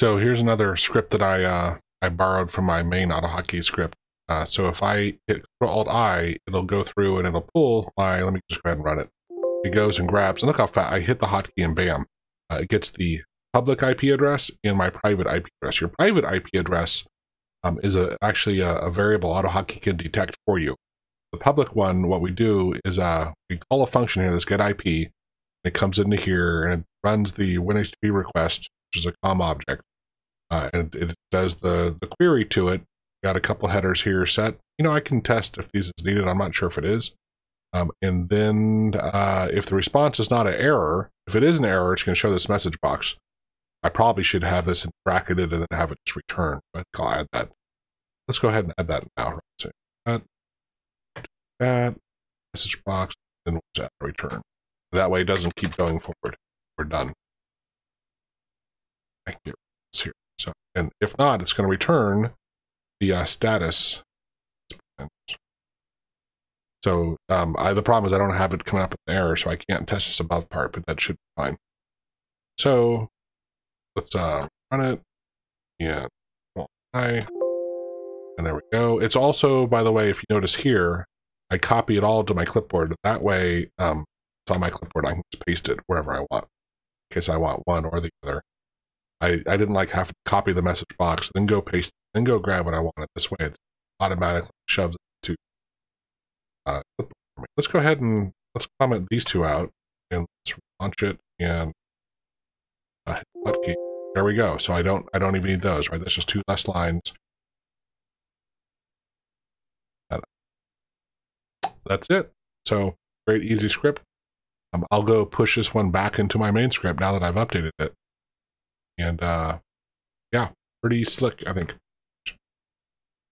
So here's another script that I uh, I borrowed from my main AutoHotkey script. Uh, so if I hit Alt I, it'll go through and it'll pull my. Let me just go ahead and run it. It goes and grabs, and look how fast I hit the hotkey and bam, uh, it gets the public IP address and my private IP address. Your private IP address um, is a, actually a, a variable AutoHotkey can detect for you. The public one, what we do is uh, we call a function here, this get IP. It comes into here and it runs the WinHTTP request, which is a COM object, uh, and it does the, the query to it. Got a couple headers here set. You know, I can test if these is needed. I'm not sure if it is. Um, and then uh, if the response is not an error, if it is an error, it's going to show this message box. I probably should have this bracketed and then have it just return. I I'll add that. Let's go ahead and add that now. So add that message box, and we'll add return. That way it doesn't keep going forward. We're done. Thank you. So, and if not, it's going to return the uh, status. So um, I, the problem is I don't have it coming up with an error, so I can't test this above part, but that should be fine. So let's uh, run it. Yeah. Hi. And there we go. It's also, by the way, if you notice here, I copy it all to my clipboard. That way, um, it's on my clipboard. I can just paste it wherever I want, in case I want one or the other. I, I didn't like have to copy the message box, then go paste, then go grab what I wanted. This way, it automatically shoves it to uh. Let's go ahead and let's comment these two out and let's launch it and uh. There we go. So I don't I don't even need those, right? That's just two less lines. That's it. So great, easy script. Um, I'll go push this one back into my main script now that I've updated it. And uh, yeah, pretty slick, I think.